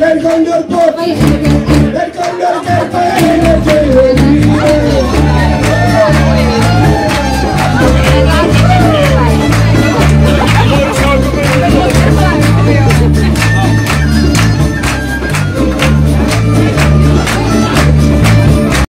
El gol de